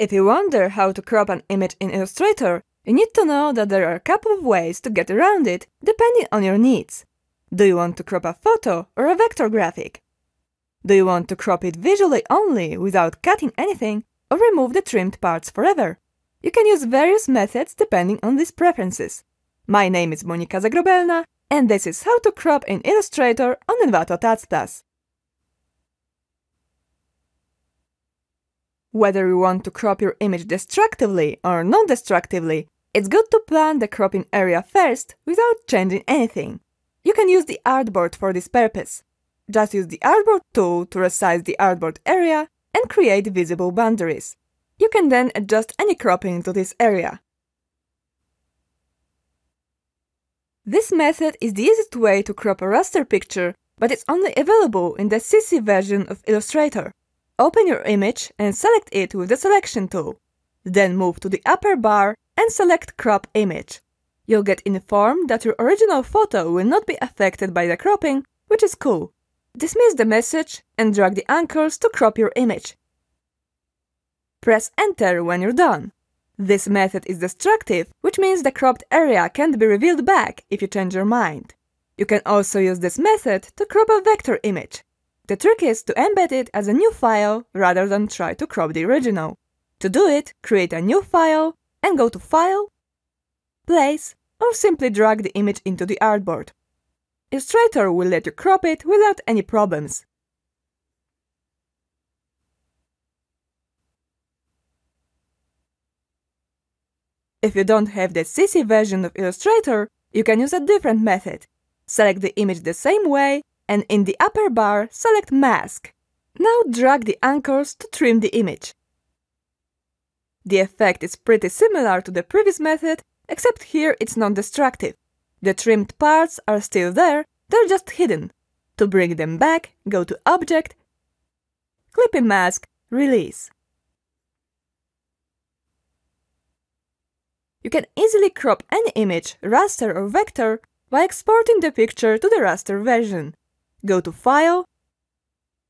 If you wonder how to crop an image in Illustrator, you need to know that there are a couple of ways to get around it, depending on your needs. Do you want to crop a photo or a vector graphic? Do you want to crop it visually only without cutting anything or remove the trimmed parts forever? You can use various methods depending on these preferences. My name is Monika Zagrobelna and this is how to crop in Illustrator on Envato Tuts+. Whether you want to crop your image destructively or non-destructively, it's good to plan the cropping area first without changing anything. You can use the artboard for this purpose. Just use the artboard tool to resize the artboard area and create visible boundaries. You can then adjust any cropping to this area. This method is the easiest way to crop a raster picture, but it's only available in the CC version of Illustrator. Open your image and select it with the selection tool. Then move to the upper bar and select Crop Image. You'll get informed that your original photo will not be affected by the cropping, which is cool. Dismiss the message and drag the anchors to crop your image. Press Enter when you're done. This method is destructive, which means the cropped area can't be revealed back if you change your mind. You can also use this method to crop a vector image. The trick is to embed it as a new file rather than try to crop the original. To do it, create a new file and go to File, Place, or simply drag the image into the artboard. Illustrator will let you crop it without any problems. If you don't have the CC version of Illustrator, you can use a different method. Select the image the same way and in the upper bar select Mask. Now drag the anchors to trim the image. The effect is pretty similar to the previous method, except here it's non-destructive. The trimmed parts are still there, they're just hidden. To bring them back, go to Object, Clipping Mask, Release. You can easily crop any image, raster or vector, by exporting the picture to the raster version. Go to File,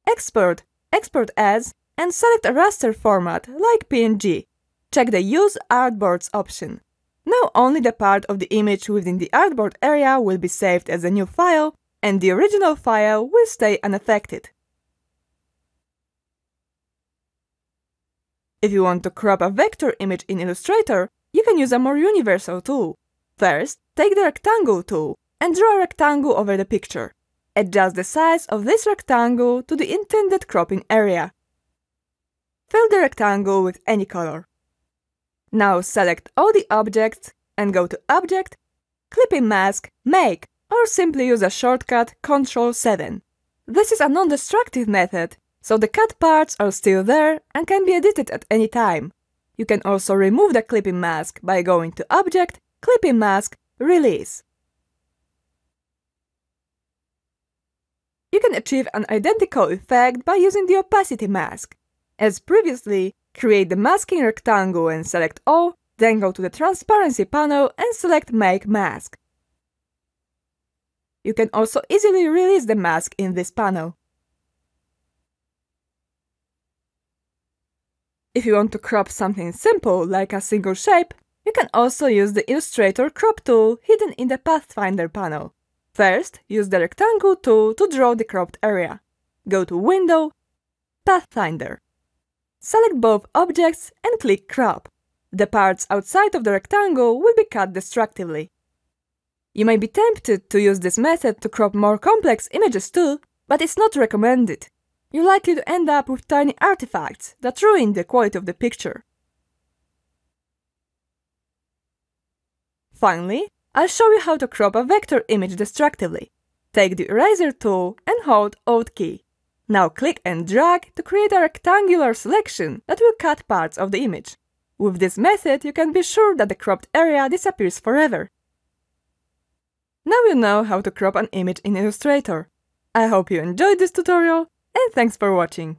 Export, Export As, and select a raster format like PNG. Check the Use Artboards option. Now only the part of the image within the artboard area will be saved as a new file, and the original file will stay unaffected. If you want to crop a vector image in Illustrator, you can use a more universal tool. First, take the Rectangle tool and draw a rectangle over the picture. Adjust the size of this rectangle to the intended cropping area. Fill the rectangle with any color. Now select all the objects and go to Object, Clipping Mask, Make, or simply use a shortcut Ctrl 7. This is a non-destructive method, so the cut parts are still there and can be edited at any time. You can also remove the clipping mask by going to Object, Clipping Mask, Release. You can achieve an identical effect by using the opacity mask. As previously, create the masking rectangle and select all, then go to the transparency panel and select Make Mask. You can also easily release the mask in this panel. If you want to crop something simple like a single shape, you can also use the Illustrator crop tool hidden in the Pathfinder panel. First, use the rectangle tool to draw the cropped area. Go to Window, Pathfinder. Select both objects and click Crop. The parts outside of the rectangle will be cut destructively. You may be tempted to use this method to crop more complex images too, but it's not recommended. You're likely to end up with tiny artifacts that ruin the quality of the picture. Finally, I'll show you how to crop a vector image destructively. Take the eraser tool and hold Alt key. Now click and drag to create a rectangular selection that will cut parts of the image. With this method, you can be sure that the cropped area disappears forever. Now you know how to crop an image in Illustrator. I hope you enjoyed this tutorial and thanks for watching.